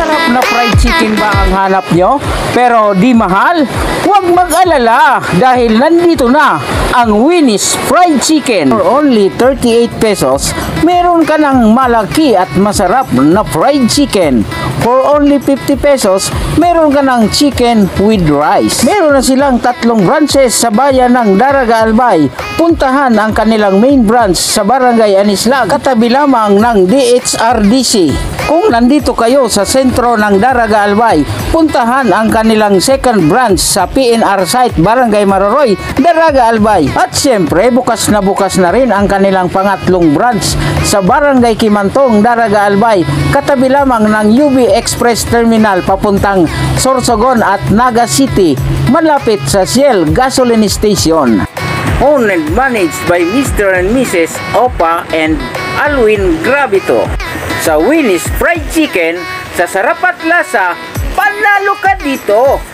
Masarap na fried chicken ba ang hanap nyo? Pero di mahal? Huwag mag-alala dahil nandito na ang Winnie's Fried Chicken. For only 38 pesos, meron ka ng malaki at masarap na fried chicken. For only 50 pesos, meron ka ng chicken with rice. Meron na silang tatlong branches sa bayan ng Daraga Albay. Puntahan ang kanilang main branch sa Barangay Anislag, katabi lamang ng DHRDC. Kung nandito kayo sa sentro ng Daraga Albay, puntahan ang kanilang second branch sa PNR site Barangay Maroroy, Daraga Albay. At siyempre, bukas na bukas na rin ang kanilang pangatlong branch sa Barangay Kimantong, Daraga Albay, katabi lamang ng UB Express Terminal papuntang Sorsogon at Naga City, malapit sa Shell Gasoline Station. Owned and managed by Mr. and Mrs. Opa and Alwin Gravito. Sa Winnie's Fried Chicken, sa sarap at lasa, panalo ka dito!